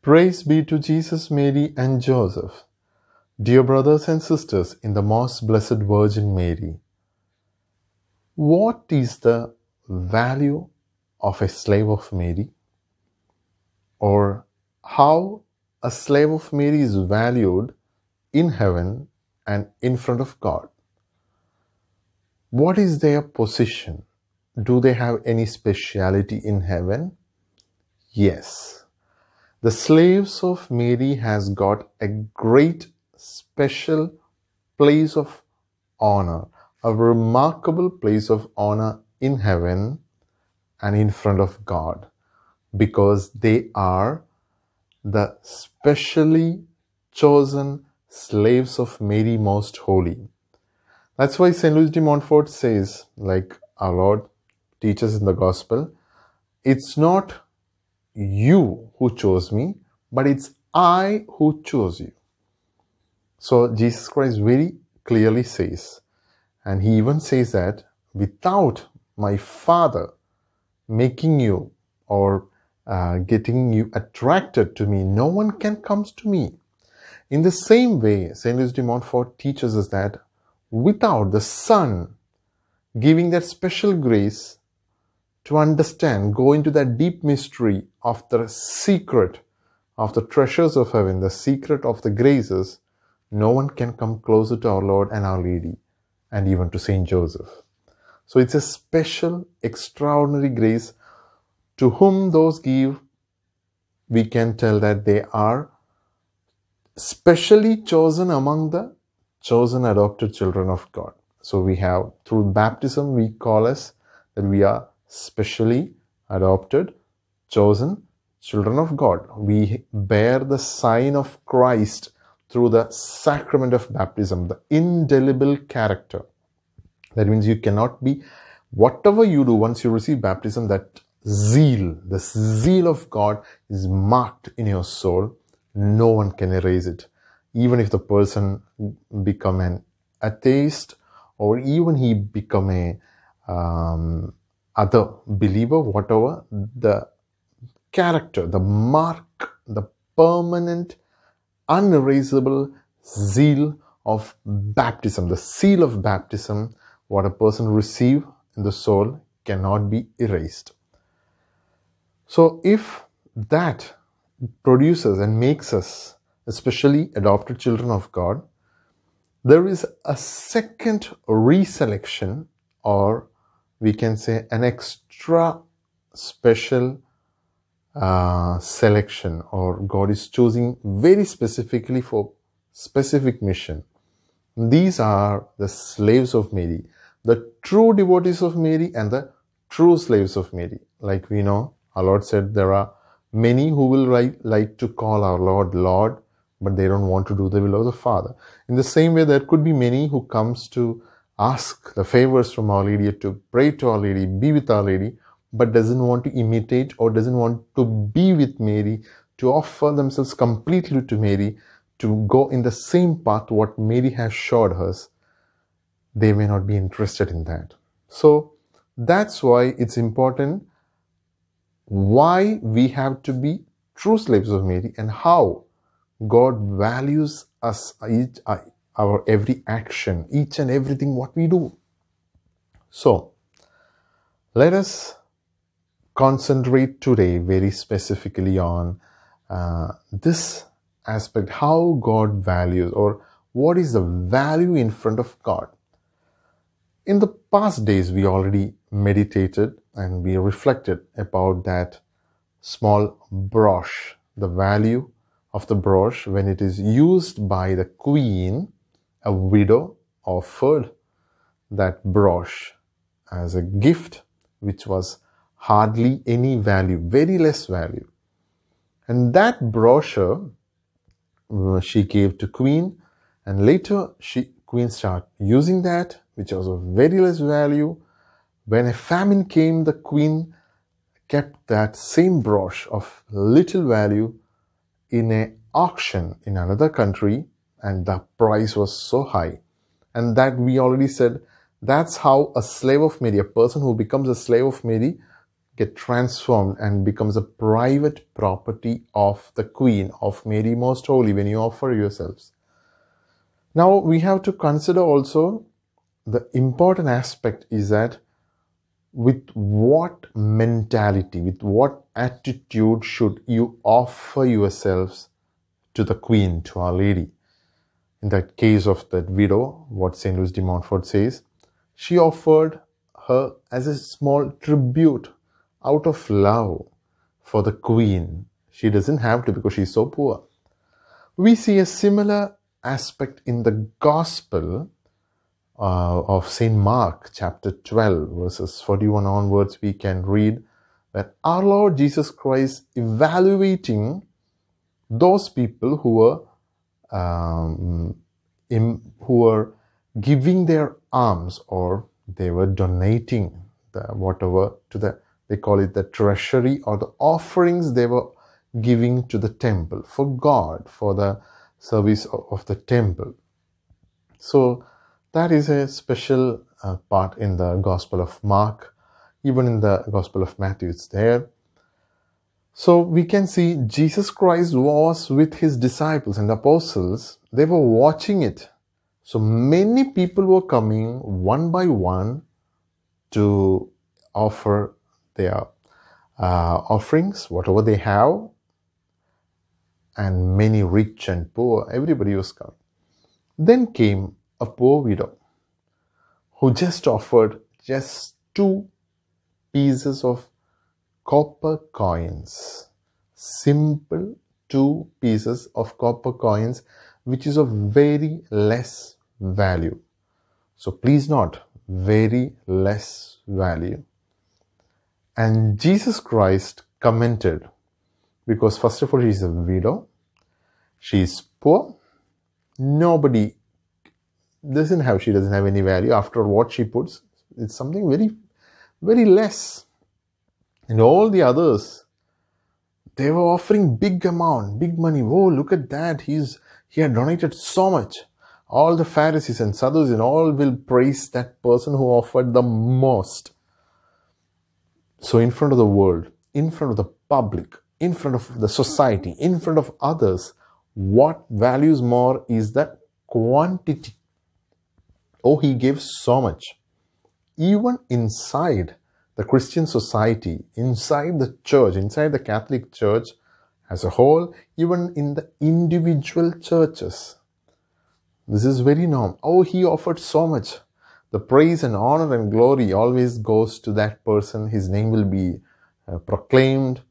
Praise be to Jesus, Mary, and Joseph. Dear brothers and sisters in the most blessed Virgin Mary, what is the value of a slave of Mary? Or how a slave of Mary is valued in heaven and in front of God? What is their position? Do they have any speciality in heaven? Yes. The slaves of Mary has got a great special place of honor, a remarkable place of honor in heaven and in front of God because they are the specially chosen slaves of Mary Most Holy. That's why St. Louis de Montfort says, like our Lord teaches in the Gospel, it's not you who chose me, but it's I who chose you. So Jesus Christ very clearly says, and he even says that without my Father making you or uh, getting you attracted to me, no one can come to me. In the same way, St. Louis de Montfort teaches us that without the Son giving that special grace to understand, go into that deep mystery of the secret of the treasures of heaven, the secret of the graces, no one can come closer to our Lord and Our Lady and even to Saint Joseph. So it's a special, extraordinary grace to whom those give, we can tell that they are specially chosen among the chosen adopted children of God. So we have through baptism we call us that we are specially adopted, chosen children of God. We bear the sign of Christ through the sacrament of baptism, the indelible character. That means you cannot be, whatever you do once you receive baptism, that zeal, the zeal of God is marked in your soul. No one can erase it even if the person become an atheist or even he become a um, other believer whatever the character the mark the permanent unerasable zeal of baptism. The seal of baptism what a person receive in the soul cannot be erased. So if that produces and makes us especially adopted children of God, there is a second reselection, or we can say an extra special uh, selection, or God is choosing very specifically for specific mission. These are the slaves of Mary, the true devotees of Mary, and the true slaves of Mary. Like we know, our Lord said there are many who will like, like to call our Lord Lord, but they don't want to do the will of the Father. In the same way, there could be many who comes to ask the favors from Our Lady, to pray to Our Lady, be with Our Lady, but doesn't want to imitate or doesn't want to be with Mary, to offer themselves completely to Mary, to go in the same path what Mary has showed us. They may not be interested in that. So that's why it's important why we have to be true slaves of Mary and how God values us, each, our every action, each and everything what we do. So, let us concentrate today very specifically on uh, this aspect how God values or what is the value in front of God. In the past days, we already meditated and we reflected about that small brooch, the value of the brooch when it is used by the queen, a widow offered that brooch as a gift which was hardly any value, very less value. And that brochure uh, she gave to queen and later she queen started using that which was of very less value. When a famine came, the queen kept that same brooch of little value in a auction in another country and the price was so high and that we already said that's how a slave of mary a person who becomes a slave of mary get transformed and becomes a private property of the Queen of Mary Most Holy when you offer yourselves. Now we have to consider also the important aspect is that with what mentality, with what attitude should you offer yourselves to the Queen, to Our Lady? In that case of that widow, what St. Louis de Montfort says, she offered her as a small tribute out of love for the Queen. She doesn't have to because she's so poor. We see a similar aspect in the Gospel uh, of St. Mark, chapter 12, verses 41 onwards, we can read that our Lord Jesus Christ evaluating those people who were um, who were giving their alms or they were donating the whatever to the they call it the treasury or the offerings they were giving to the temple for God for the service of, of the temple. So that is a special uh, part in the Gospel of Mark. Even in the Gospel of Matthew, it's there. So we can see Jesus Christ was with his disciples and apostles. They were watching it. So many people were coming one by one to offer their uh, offerings, whatever they have, and many rich and poor, everybody was coming. Then came a poor widow who just offered just two pieces of copper coins. Simple two pieces of copper coins, which is of very less value. So please note, very less value. And Jesus Christ commented, because first of all, she's a widow, she's poor, nobody doesn't have she doesn't have any value after what she puts it's something very very less and all the others they were offering big amount big money. Oh look at that. He's he had donated so much. All the pharisees and sadducees and all will praise that person who offered the most. So in front of the world in front of the public in front of the society in front of others what values more is the quantity? Oh, he gave so much. Even inside the Christian society, inside the church, inside the Catholic Church as a whole, even in the individual churches. This is very normal. Oh, he offered so much. The praise and honor and glory always goes to that person. His name will be uh, proclaimed.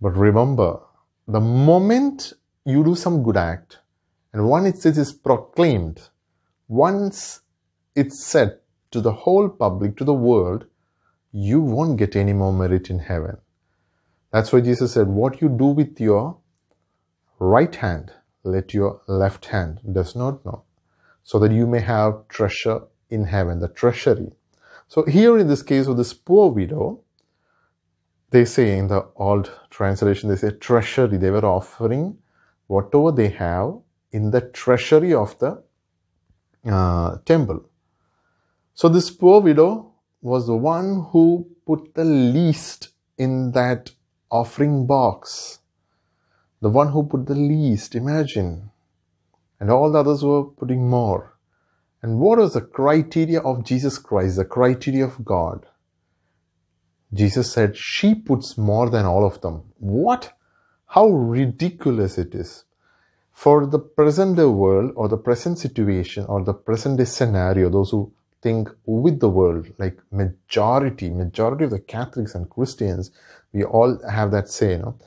But remember, the moment you do some good act, and one it is proclaimed, once it's said to the whole public, to the world, you won't get any more merit in heaven. That's why Jesus said, What you do with your right hand, let your left hand does not know, so that you may have treasure in heaven, the treasury. So here in this case of this poor widow, they say in the old translation, they say treasury. They were offering whatever they have in the treasury of the uh, temple. So this poor widow was the one who put the least in that offering box. The one who put the least, imagine. And all the others were putting more. And what was the criteria of Jesus Christ, the criteria of God? Jesus said, She puts more than all of them. What? How ridiculous it is for the present day world or the present situation or the present day scenario, those who think with the world, like majority, majority of the Catholics and Christians, we all have that say, you know,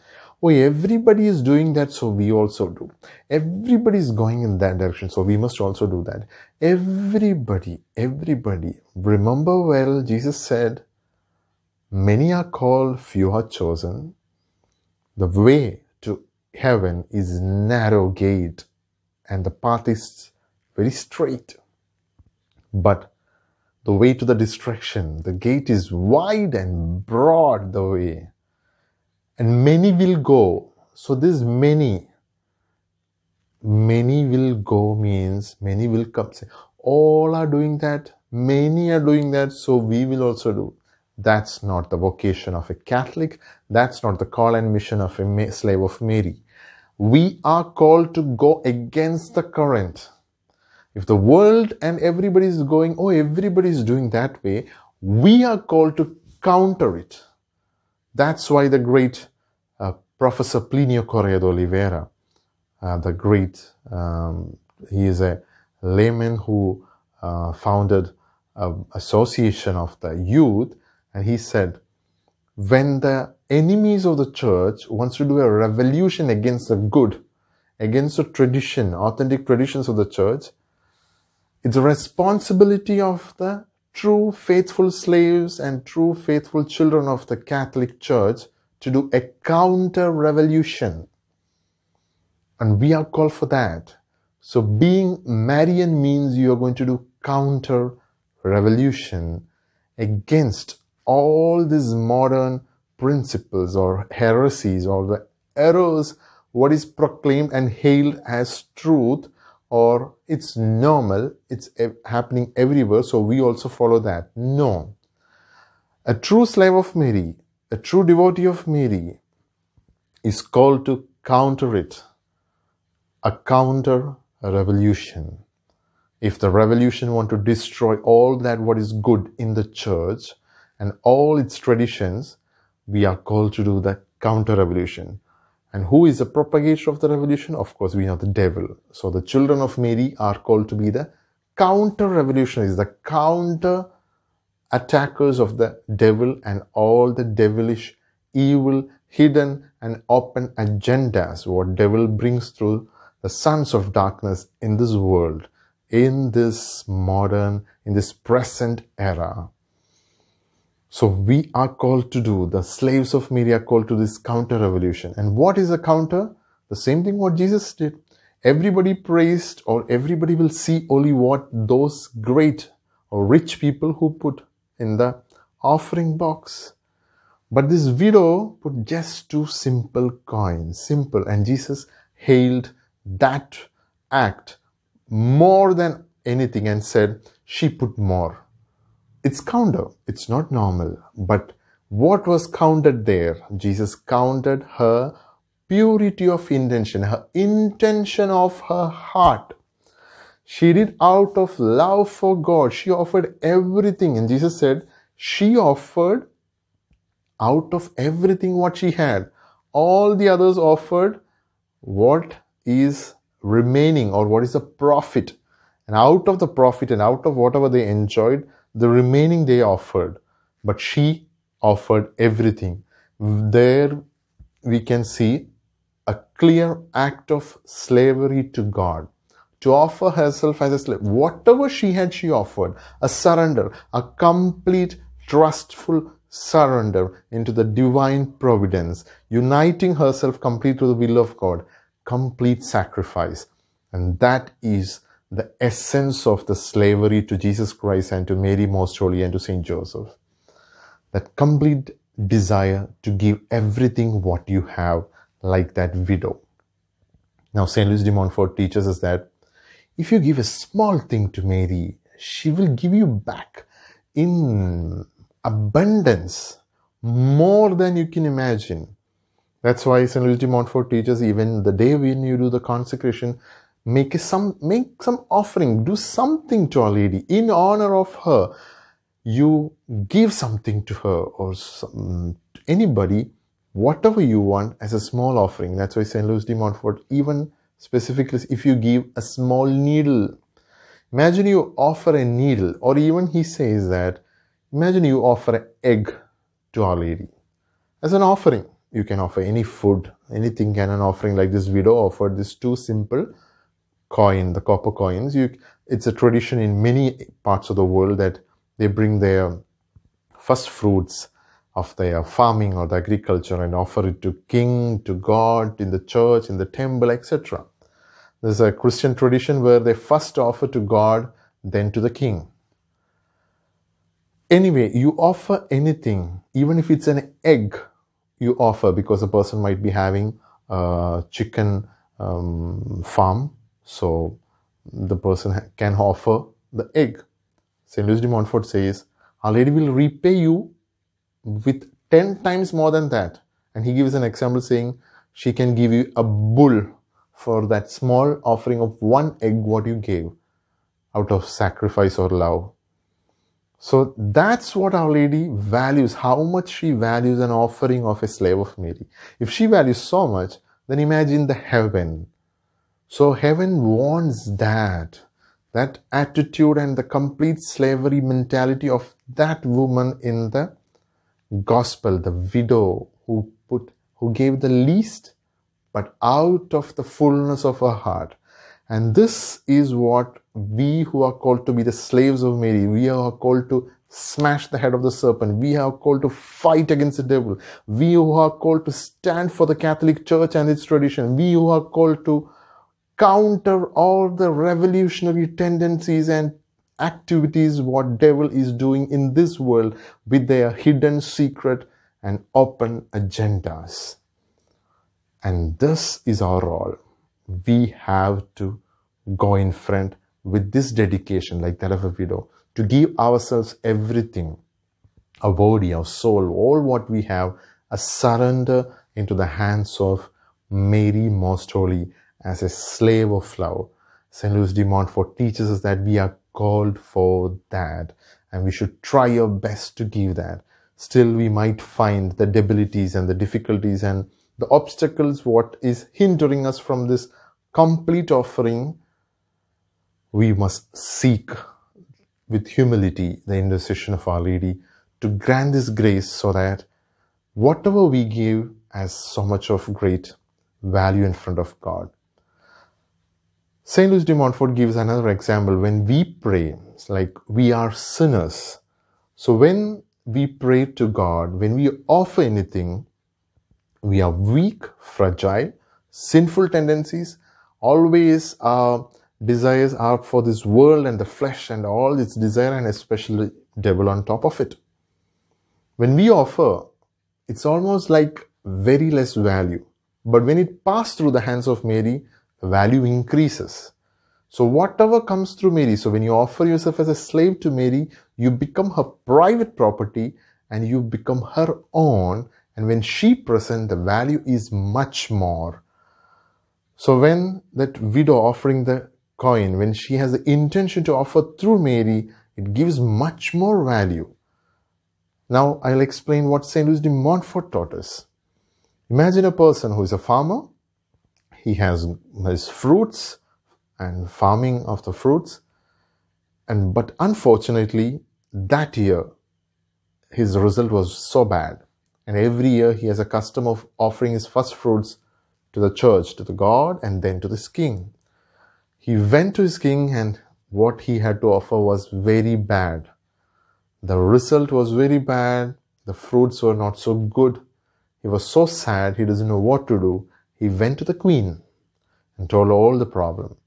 oh, everybody is doing that, so we also do. Everybody is going in that direction, so we must also do that. Everybody, everybody. Remember well, Jesus said, many are called, few are chosen. The way to heaven is narrow gate and the path is very straight. But the way to the destruction, the gate is wide and broad the way. And many will go. So this many, many will go means many will come. Say, all are doing that. Many are doing that. So we will also do. That's not the vocation of a Catholic. That's not the call and mission of a slave of Mary. We are called to go against the current. If the world and everybody is going, oh, everybody is doing that way, we are called to counter it. That's why the great uh, Professor Plinio Correa de Oliveira, uh, the great, um, he is a layman who uh, founded an association of the youth, and he said, when the enemies of the church wants to do a revolution against the good, against the tradition, authentic traditions of the church, it's a responsibility of the true faithful slaves and true faithful children of the Catholic Church to do a counter revolution. And we are called for that. So being Marian means you are going to do counter revolution against all these modern principles or heresies or the errors, what is proclaimed and hailed as truth or it's normal, it's happening everywhere, so we also follow that. No. A true slave of Mary, a true devotee of Mary is called to counter it, a counter revolution. If the revolution want to destroy all that what is good in the church and all its traditions, we are called to do the counter revolution. And who is the propagator of the revolution? Of course, we know the devil. So the children of Mary are called to be the counter revolutionaries, the counter attackers of the devil and all the devilish, evil, hidden and open agendas what devil brings through the sons of darkness in this world, in this modern, in this present era. So we are called to do, the slaves of Mary are called to this counter revolution. And what is a counter? The same thing what Jesus did. Everybody praised or everybody will see only what those great or rich people who put in the offering box. But this widow put just two simple coins, simple. And Jesus hailed that act more than anything and said, she put more. It's counter. It's not normal. But what was counted there? Jesus counted her purity of intention, her intention of her heart. She did out of love for God. She offered everything. And Jesus said, she offered out of everything what she had. All the others offered what is remaining or what is the profit. And out of the profit and out of whatever they enjoyed, the remaining they offered, but she offered everything. There we can see a clear act of slavery to God. To offer herself as a slave, whatever she had, she offered. A surrender, a complete trustful surrender into the divine providence, uniting herself completely to the will of God, complete sacrifice. And that is the essence of the slavery to Jesus Christ and to Mary Most Holy and to Saint Joseph. That complete desire to give everything what you have, like that widow. Now, Saint Louis de Montfort teaches us that if you give a small thing to Mary, she will give you back in abundance, more than you can imagine. That's why St. Louis de Montfort teaches even the day when you do the consecration, make some make some offering. Do something to our lady. In honor of her you give something to her or some, anybody whatever you want as a small offering. That's why st louis de montfort even specifically if you give a small needle imagine you offer a needle or even he says that imagine you offer an egg to our lady as an offering. You can offer any food anything can an offering like this widow offered. This too simple coin, the copper coins. You, it's a tradition in many parts of the world that they bring their first fruits of their farming or the agriculture and offer it to king, to God, in the church, in the temple, etc. There's a Christian tradition where they first offer to God, then to the king. Anyway, you offer anything, even if it's an egg, you offer because a person might be having a chicken um, farm so the person can offer the egg. St. Louis de Montfort says, Our Lady will repay you with 10 times more than that. And he gives an example saying, she can give you a bull for that small offering of one egg what you gave out of sacrifice or love. So that's what Our Lady values, how much she values an offering of a slave of Mary. If she values so much, then imagine the heaven. So heaven wants that, that attitude and the complete slavery mentality of that woman in the gospel, the widow who put, who gave the least, but out of the fullness of her heart. And this is what we who are called to be the slaves of Mary, we are called to smash the head of the serpent. We are called to fight against the devil. We who are called to stand for the Catholic Church and its tradition. We who are called to counter all the revolutionary tendencies and activities what devil is doing in this world with their hidden secret and open agendas. And this is our role. We have to go in front with this dedication like that of a widow to give ourselves everything, our body, our soul, all what we have, a surrender into the hands of Mary Most Holy as a slave of love. St. Louis de Montfort teaches us that we are called for that and we should try our best to give that. Still, we might find the debilities and the difficulties and the obstacles what is hindering us from this complete offering. We must seek with humility the intercession of Our Lady to grant this grace so that whatever we give has so much of great value in front of God. St. Louis de Montfort gives another example when we pray, it's like we are sinners. So when we pray to God, when we offer anything, we are weak, fragile, sinful tendencies, always our desires are for this world and the flesh and all its desire and especially devil on top of it. When we offer, it's almost like very less value. But when it passed through the hands of Mary, value increases. So whatever comes through Mary, so when you offer yourself as a slave to Mary, you become her private property and you become her own. And when she present, the value is much more. So when that widow offering the coin, when she has the intention to offer through Mary, it gives much more value. Now I'll explain what St. Louis de Montfort taught us. Imagine a person who is a farmer he has his fruits and farming of the fruits. And but unfortunately, that year his result was so bad. And every year he has a custom of offering his first fruits to the church, to the God, and then to this king. He went to his king, and what he had to offer was very bad. The result was very bad. The fruits were not so good. He was so sad, he doesn't know what to do he went to the queen and told all the problem.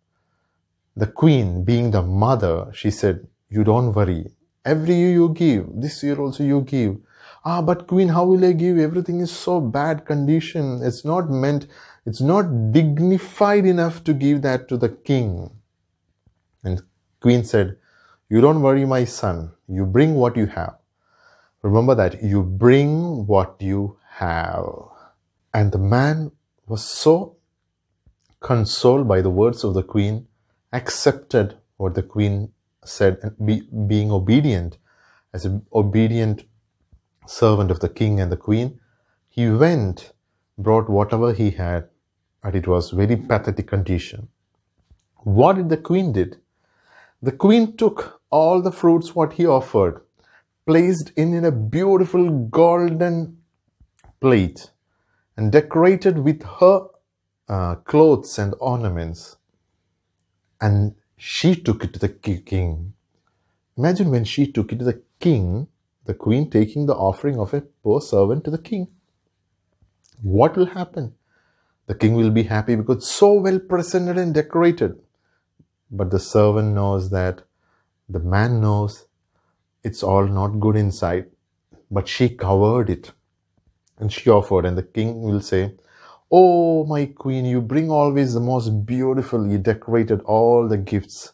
The queen, being the mother, she said, You don't worry. Every year you give, this year also you give. Ah, but queen, how will I give? Everything is so bad condition. It's not meant, it's not dignified enough to give that to the king. And queen said, You don't worry, my son. You bring what you have. Remember that you bring what you have. And the man was so consoled by the words of the queen, accepted what the queen said, and be, being obedient as an obedient servant of the king and the queen, he went, brought whatever he had, and it was very pathetic condition. What did the queen did? The queen took all the fruits what he offered, placed in, in a beautiful golden plate, and decorated with her uh, clothes and ornaments. And she took it to the king. Imagine when she took it to the king, the queen taking the offering of a poor servant to the king. What will happen? The king will be happy because so well presented and decorated. But the servant knows that the man knows it's all not good inside, but she covered it and she offered, and the king will say, Oh, my queen, you bring always the most beautifully decorated all the gifts.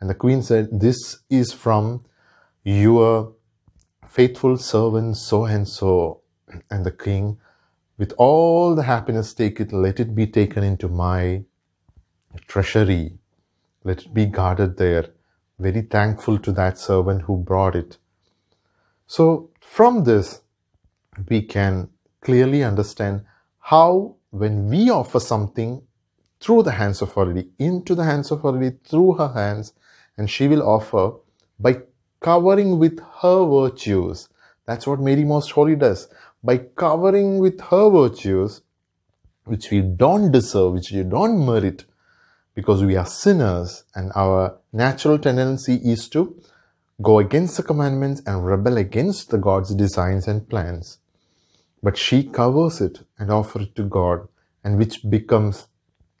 And the queen said, This is from your faithful servant so and so. And the king, with all the happiness, take it, let it be taken into my treasury. Let it be guarded there. Very thankful to that servant who brought it. So, from this, we can clearly understand how, when we offer something through the hands of Our into the hands of Our through her hands, and she will offer by covering with her virtues. That's what Mary Most Holy does. By covering with her virtues, which we don't deserve, which we don't merit, because we are sinners and our natural tendency is to go against the commandments and rebel against the God's designs and plans. But she covers it and offers it to God, and which becomes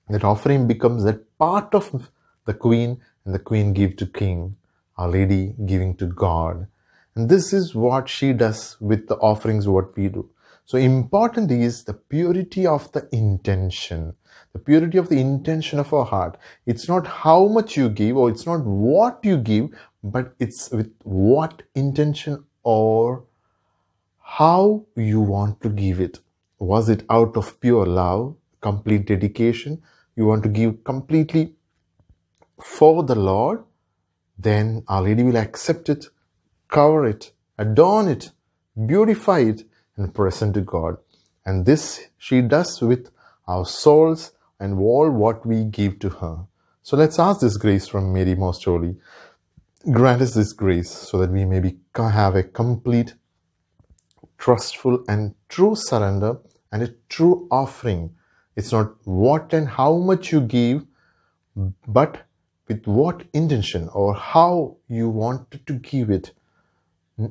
that offering becomes that part of the queen, and the queen give to king, Our Lady giving to God. And this is what she does with the offerings, what we do. So important is the purity of the intention, the purity of the intention of our heart. It's not how much you give or it's not what you give, but it's with what intention or how you want to give it. Was it out of pure love, complete dedication? You want to give completely for the Lord? Then Our Lady will accept it, cover it, adorn it, beautify it, and present to God. And this she does with our souls and all what we give to her. So let's ask this grace from Mary Most Holy. Grant us this grace so that we may be, have a complete, trustful, and true surrender and a true offering. It's not what and how much you give, but with what intention or how you want to give it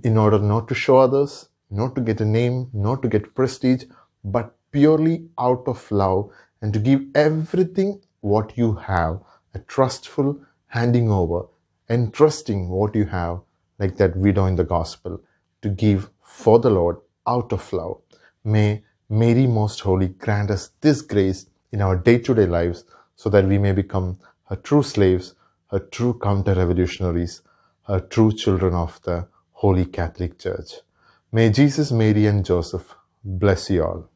in order not to show others, not to get a name, not to get prestige, but purely out of love and to give everything what you have, a trustful handing over, entrusting what you have, like that widow in the gospel, to give for the Lord out of love. May Mary Most Holy grant us this grace in our day to day lives so that we may become her true slaves, her true counter revolutionaries, her true children of the Holy Catholic Church. May Jesus, Mary, and Joseph bless you all.